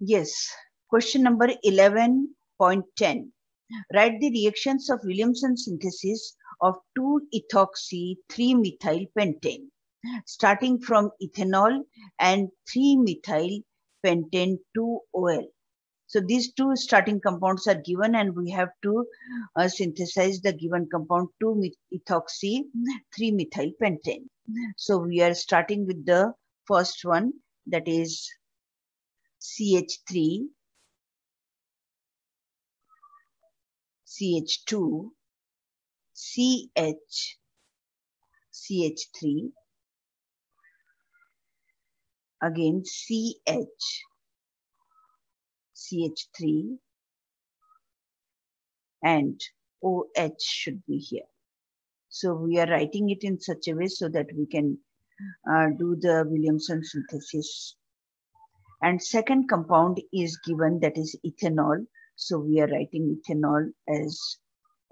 Yes. Question number 11.10. Write the reactions of Williamson synthesis of 2-ethoxy 3-methyl pentane, starting from ethanol and 3-methyl pentane 2-OL. So these two starting compounds are given and we have to uh, synthesize the given compound 2-ethoxy 3-methyl pentane. So we are starting with the first one that is CH3 CH2, CH, CH3, again CH, CH3, and OH should be here. So we are writing it in such a way so that we can uh, do the Williamson synthesis. And second compound is given that is ethanol. So we are writing ethanol as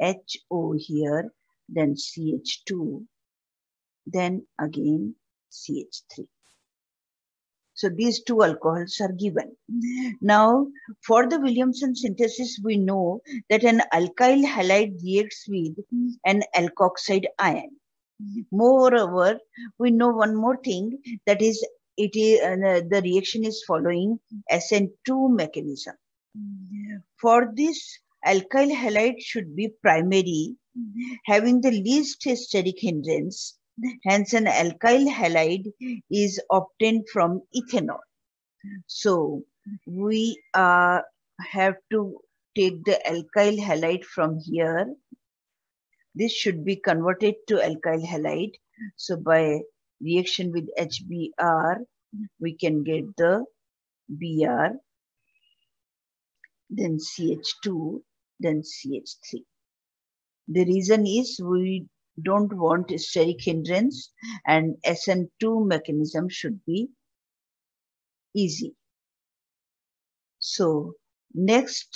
HO here, then CH2, then again CH3. So these two alcohols are given. Now, for the Williamson synthesis, we know that an alkyl halide reacts with an alkoxide ion. Moreover, we know one more thing that is it is uh, the reaction is following SN2 mechanism. For this, alkyl halide should be primary, having the least steric hindrance. Hence, an alkyl halide is obtained from ethanol. So, we uh, have to take the alkyl halide from here. This should be converted to alkyl halide. So, by reaction with HBr, we can get the Br then CH2, then CH3. The reason is we don't want steric hindrance and SN2 mechanism should be easy. So next,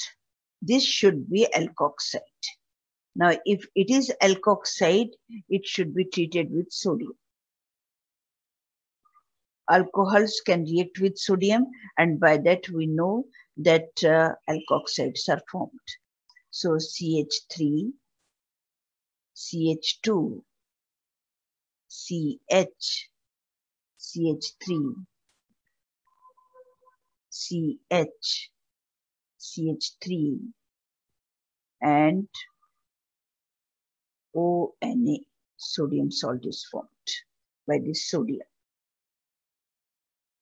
this should be alkoxide. Now, if it is alkoxide, it should be treated with sodium. Alcohols can react with sodium and by that we know that uh, alkoxides are formed. So CH3, CH2, CH, CH3, CH, CH3, and ONA, sodium salt is formed by this sodium.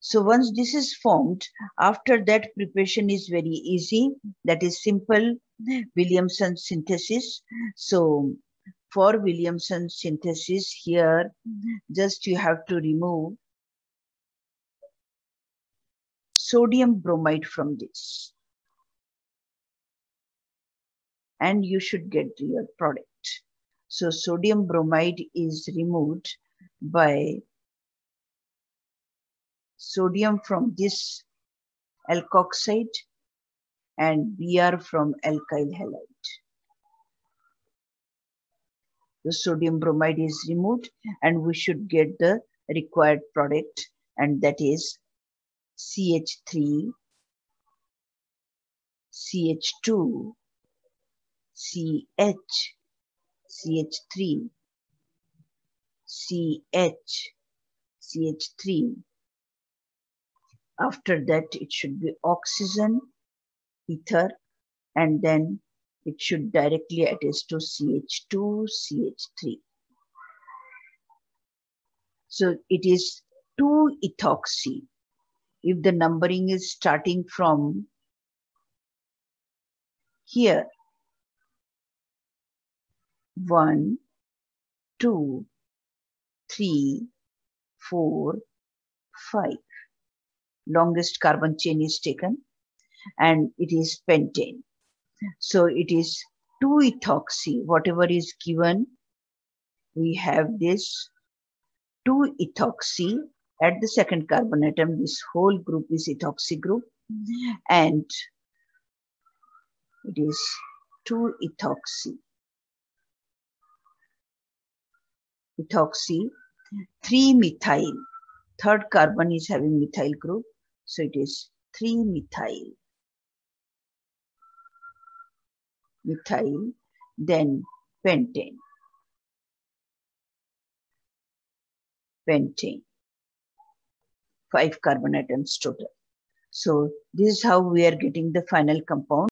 So once this is formed, after that preparation is very easy. That is simple Williamson synthesis. So for Williamson synthesis here, just you have to remove sodium bromide from this. And you should get your product. So sodium bromide is removed by sodium from this alkoxide and Br from alkyl halide. The sodium bromide is removed and we should get the required product and that is CH3, CH2, CH, CH3, CH, CH3, after that, it should be oxygen, ether, and then it should directly attach to CH2, CH3. So it is 2-ethoxy. If the numbering is starting from here, 1, 2, 3, 4, 5 longest carbon chain is taken and it is pentane. So it is 2-ethoxy, whatever is given, we have this 2-ethoxy at the second carbon atom. This whole group is ethoxy group and it is 2-ethoxy. Ethoxy, 3-methyl. Third carbon is having methyl group so it is 3-methyl. Methyl, then pentane. Pentane. Five carbon atoms total. So this is how we are getting the final compound